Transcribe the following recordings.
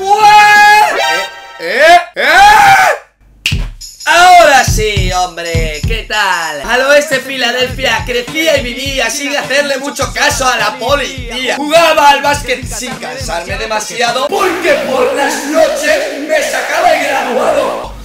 ¿Eh? ¿Eh? ¿Eh? Ahora sí, hombre, ¿qué tal? Al oeste Filadelfia crecía y vivía sin hacerle mucho caso a la policía Jugaba al básquet sin cansarme demasiado Porque por las noches me sacaba el graduado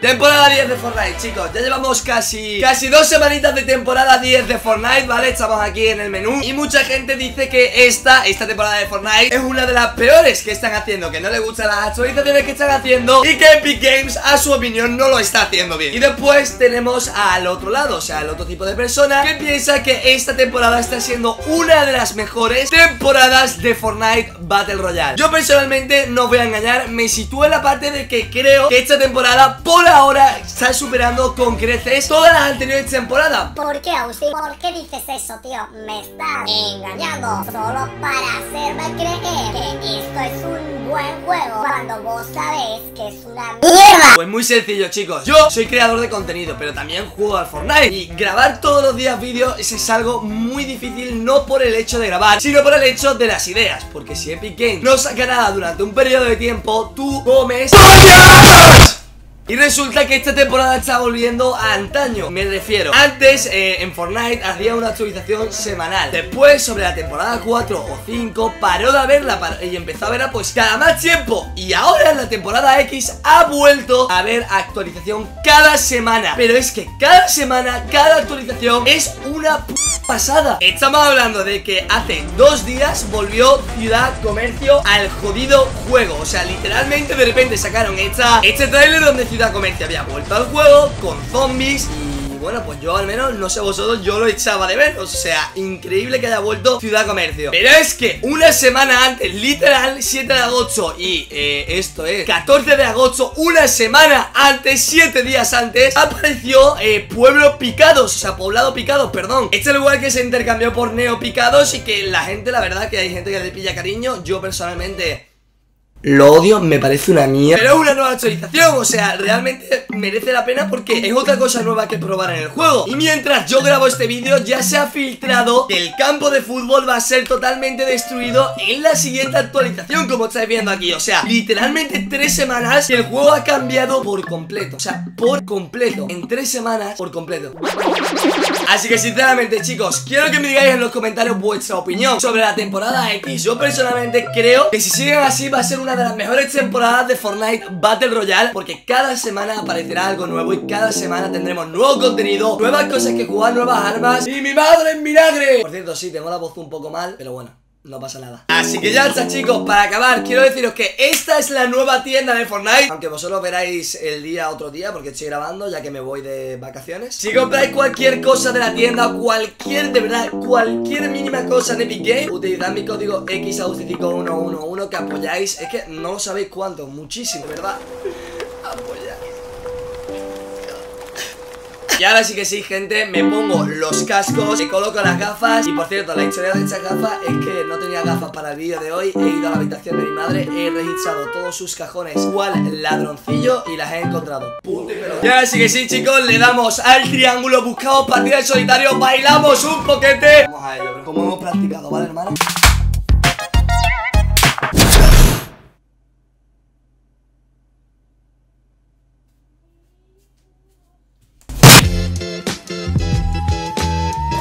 Temporada 10 de Fortnite, chicos. Ya llevamos casi casi dos semanitas de temporada 10 de Fortnite, ¿vale? Estamos aquí en el menú. Y mucha gente dice que esta, esta temporada de Fortnite Es una de las peores que están haciendo Que no le gustan las actualizaciones que están haciendo Y que Epic Games, a su opinión, no lo está haciendo bien. Y después tenemos al otro lado O sea, al otro tipo de persona Que piensa que esta temporada está siendo una de las mejores temporadas de Fortnite Battle Royale. Yo personalmente, no voy a engañar Me sitúo en la parte de que creo que esta temporada, por ahora está superando con creces todas las anteriores temporadas. ¿Por qué, Austin? ¿Por qué dices eso, tío? Me estás engañando solo para hacerme creer que esto es un buen juego cuando vos sabés que es una mierda. Pues muy sencillo, chicos. Yo soy creador de contenido, pero también juego al Fortnite. Y grabar todos los días vídeos es algo muy difícil, no por el hecho de grabar, sino por el hecho de las ideas. Porque si Epic Games no saca nada durante un periodo de tiempo, tú comes... Y resulta que esta temporada está volviendo a antaño. Me refiero Antes eh, en Fortnite hacía una actualización semanal. Después sobre la temporada 4 o 5 Paró de haberla y empezó a verla pues cada más tiempo. Y ahora en la temporada X ha vuelto a haber actualización cada semana. Pero es que cada semana, cada actualización es una pasada. Estamos hablando de que hace dos días volvió Ciudad Comercio al jodido juego. O sea, literalmente de repente sacaron esta, este trailer donde Ciudad Ciudad Comercio había vuelto al juego con zombies y bueno, pues yo al menos, no sé vosotros, yo lo echaba de ver O sea, increíble que haya vuelto Ciudad Comercio. Pero es que una semana antes, literal, 7 de agosto Y eh, esto es 14 de agosto, una semana antes, 7 días antes Apareció eh, Pueblo Picados, o sea, Poblado Picados, perdón. Este lugar que se intercambió por Neo Picados Y que la gente, la verdad, que hay gente que le pilla cariño. Yo personalmente lo odio, me parece una mierda. Pero una nueva actualización, o sea, realmente merece la pena porque es otra cosa nueva que probar en el juego. Y mientras yo grabo este vídeo ya se ha filtrado que el campo de fútbol va a ser totalmente destruido en la siguiente actualización Como estáis viendo aquí, o sea, literalmente tres semanas y el juego ha cambiado por completo. O sea, por completo, en tres semanas, por completo. Así que sinceramente chicos, quiero que me digáis en los comentarios vuestra opinión sobre la temporada X. Yo personalmente creo que si siguen así va a ser una de las mejores temporadas de Fortnite Battle Royale Porque cada semana aparecerá algo nuevo y cada semana tendremos nuevo contenido Nuevas cosas que jugar, nuevas armas ¡Y mi madre en vinagre! Por cierto, sí, tengo la voz un poco mal, pero bueno no pasa nada Así que ya está chicos, para acabar quiero deciros que esta es la nueva tienda de Fortnite Aunque vosotros veráis el día otro día porque estoy grabando ya que me voy de vacaciones Si compráis cualquier cosa de la tienda, cualquier, de verdad, cualquier mínima cosa en Epic Game Utilizad mi código XAUC5111 que apoyáis, es que no sabéis cuánto, muchísimo, ¿verdad? Y ahora sí que sí, gente, me pongo los cascos, me coloco las gafas. Y por cierto, la historia de estas gafas es que no tenía gafas para el vídeo de hoy. He ido a la habitación de mi madre, he registrado todos sus cajones cual ladroncillo y las he encontrado. Y, ahora sí que sí, chicos, le damos al triángulo, buscamos partida en solitario, bailamos un poquete. Vamos a ello, como hemos practicado, ¿vale, hermano?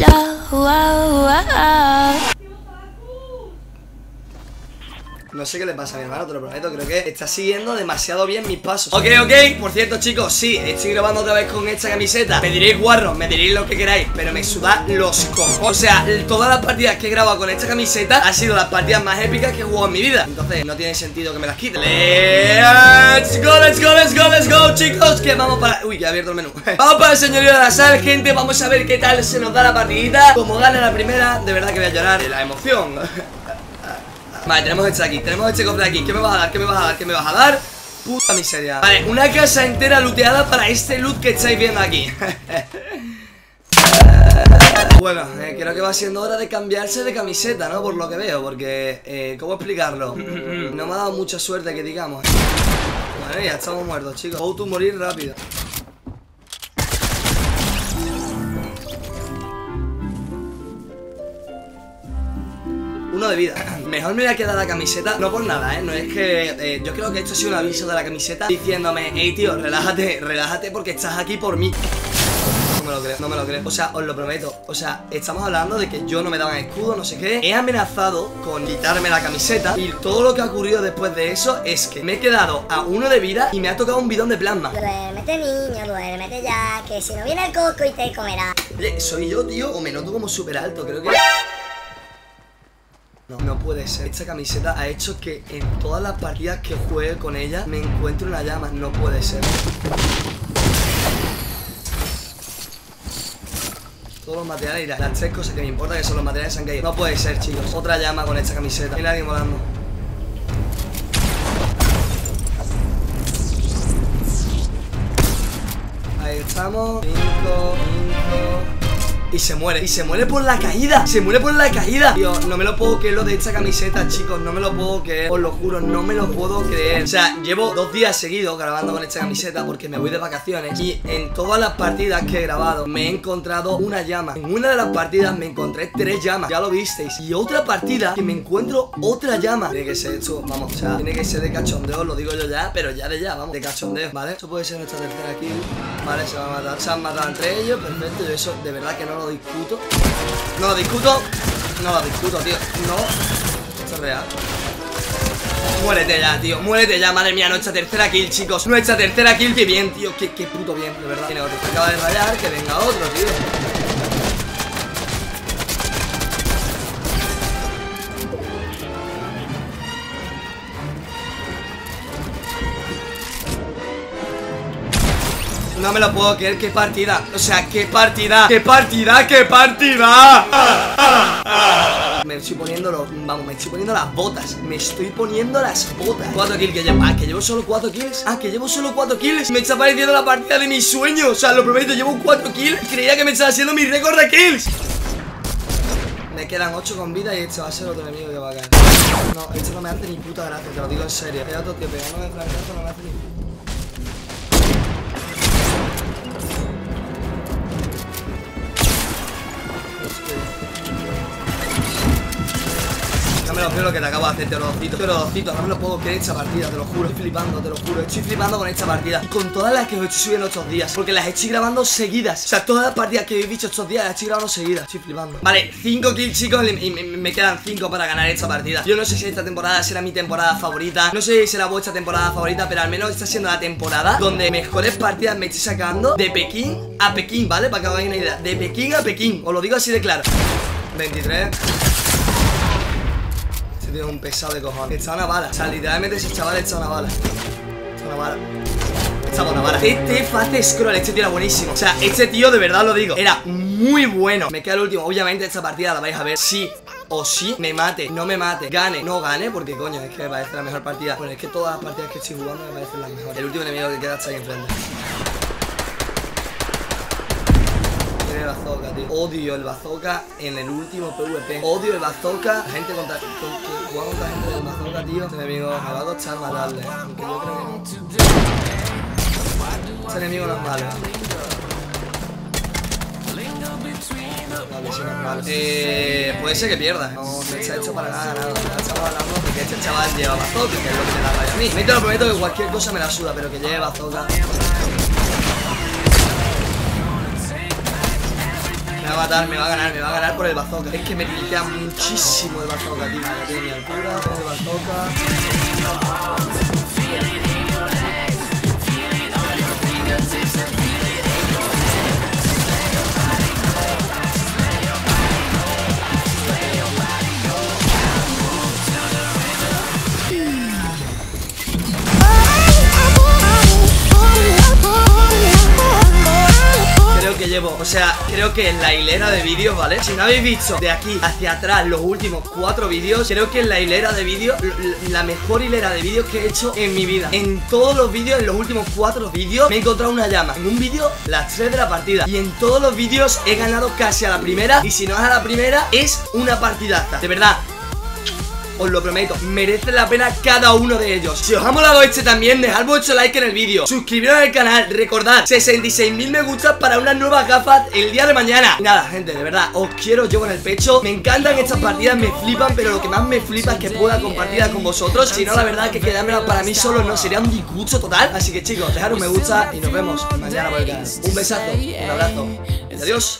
down. Wow, wow. No sé qué le pasa a mi hermano, te lo prometo Creo que está siguiendo demasiado bien mis pasos. Ok, ok, por cierto chicos, sí Estoy grabando otra vez con esta camiseta. Me diréis guarros, me diréis lo que queráis Pero me suda los cojones. O sea, todas las partidas que he grabado con esta camiseta Han sido las partidas más épicas que he jugado en mi vida. Entonces no tiene sentido que me las quite. Let's go, let's go, let's go, let's go Chicos, que vamos para... Uy, que he abierto el menú. Vamos para el señorío de la sal, gente Vamos a ver qué tal se nos da la partidita. Como gana la primera, de verdad que voy a llorar de la emoción Vale, tenemos este aquí, tenemos este cofre aquí ¿Qué me vas a dar? ¿Qué me vas a dar? ¿Qué me vas a dar? Puta miseria Vale, una casa entera looteada para este loot que estáis viendo aquí Bueno, eh, creo que va siendo hora de cambiarse de camiseta, ¿no? Por lo que veo, porque... Eh, ¿Cómo explicarlo? no me ha dado mucha suerte que digamos Bueno, ya estamos muertos, chicos Auto morir rápido Uno de vida mejor me voy a quedar la camiseta, no por nada, ¿eh? No es que, eh, yo creo que esto ha sido un aviso de la camiseta diciéndome, hey tío, relájate, relájate porque estás aquí por mí. No me lo creo, no me lo creo. O sea, os lo prometo. O sea, estamos hablando de que yo no me daban escudo, no sé qué. He amenazado con quitarme la camiseta. Y todo lo que ha ocurrido después de eso es que me he quedado a uno de vida y me ha tocado un bidón de plasma. Duérmete, niño, duérmete ya, que si no viene el coco y te comerá. Oye, ¿soy yo, tío? O me noto como súper alto, creo que... No, no puede ser. Esta camiseta ha hecho que en todas las partidas que juegue con ella me encuentre una llama. No puede ser. Todos los materiales y las, tres cosas que me importan que son los materiales han caído. No puede ser, chicos. Otra llama con esta camiseta. Hay alguien volando. Ahí estamos. Cinco, cinco. Y se muere, y se muere por la caída Se muere por la caída. Tío, no me lo puedo creer lo de esta camiseta, chicos No me lo puedo creer, os lo juro, no me lo puedo creer. O sea, llevo dos días seguidos grabando con esta camiseta Porque me voy de vacaciones Y en todas las partidas que he grabado Me he encontrado una llama. En una de las partidas me encontré tres llamas Ya lo visteis. Y otra partida que me encuentro otra llama. Tiene que ser esto, vamos, o sea Tiene que ser de cachondeo, lo digo yo ya Pero ya de ya, vamos, de cachondeo, ¿vale? Eso puede ser nuestra tercera kill Vale, se va a matar Se han matado entre ellos, perfecto Yo eso de verdad que no lo discuto. No lo discuto. No lo discuto, tío. No. Esto es real. Muérete ya, tío. Muérete ya, madre mía. Nuestra tercera kill, chicos. Nuestra tercera kill. Qué bien, tío. Qué, qué puto bien, de verdad. Tiene otro. Se acaba de rayar. Que venga otro, tío No me lo puedo creer, qué partida. O sea, qué partida, qué partida, qué partida. Me estoy poniendo los, vamos, me estoy poniendo las botas. Me estoy poniendo las botas. Cuatro kills que llevo, ah, que llevo solo cuatro kills. Ah, que llevo solo cuatro kills. Me está pareciendo la partida de mis sueños. O sea, lo prometo, llevo cuatro kills. Creía que me estaba haciendo mi récord de kills. Me quedan 8 con vida y este va a ser otro enemigo que va a caer. No, este no me hace ni puta gracia, te lo digo en serio. Otro tío francazo no me hace ni me lo creo lo que te acabo de hacer, Teodorcito Teodorcito, no me lo puedo creer esta partida, te lo juro Estoy flipando, te lo juro Estoy flipando con esta partida Y con todas las que os estoy subiendo estos días Porque las estoy grabando seguidas O sea, todas las partidas que habéis visto estos días las estoy grabando seguidas Estoy flipando. Vale, 5 kills, chicos Y me, me quedan 5 para ganar esta partida. Yo no sé si esta temporada será mi temporada favorita No sé si será vuestra temporada favorita Pero al menos está siendo la temporada Donde mejores partidas me estoy sacando De Pekín a Pekín, ¿vale? Para que os hagáis una idea De Pekín a Pekín Os lo digo así de claro. 23 este tío un pesado de cojones. Está una bala. O sea, literalmente ese chaval está una bala. Está una bala. Está una bala. Este fast scroll, este tío era buenísimo. O sea, este tío, de verdad lo digo, era muy bueno. Me queda el último. Obviamente, esta partida la vais a ver. Sí o sí me mate, no me mate, gane, no gane, porque coño, es que me parece la mejor partida. Bueno, es que todas las partidas que estoy jugando me parecen las mejores. El último enemigo que queda está ahí enfrente. Tiene bazooka, tío. Odio el bazooka en el último PvP. Odio el bazooka. Gente contra. Con, que contra gente del bazooka, tío. Enemigo me va a costar matarle. Aunque yo creo que enemigo no es malo. Vale, sí. Eh, puede ser que pierda. No, no está hecho para nada, nada. Estamos hablando de que este chaval lleva bazooka, que a mí. Te lo prometo que cualquier cosa me la suda, pero que lleve bazooka. Me va a ganar, me va a ganar por el bazooka. Es que me tiltea muchísimo el bazooka, tío. Tiene altura, el bazooka. O sea, creo que en la hilera de vídeos, ¿vale? Si no habéis visto de aquí hacia atrás los últimos cuatro vídeos Creo que en la hilera de vídeos, la mejor hilera de vídeos que he hecho en mi vida. En todos los vídeos, en los últimos cuatro vídeos, me he encontrado una llama. En un vídeo, las tres de la partida. Y en todos los vídeos he ganado casi a la primera. Y si no es a la primera, es una partidaza De verdad, os lo prometo, merece la pena cada uno de ellos. Si os ha molado este también, dejad vuestro like en el vídeo, suscribiros al canal, recordad, 66.000 me gustas para unas nuevas gafas el día de mañana. Y nada, gente, de verdad, os quiero yo con el pecho, me encantan estas partidas, me flipan, pero lo que más me flipa es que pueda compartirla con vosotros. Si no, la verdad que quedármela para mí solo no sería un disgusto total. Así que chicos, dejad un me gusta y nos vemos mañana por el canal. Un besazo, un abrazo y adiós.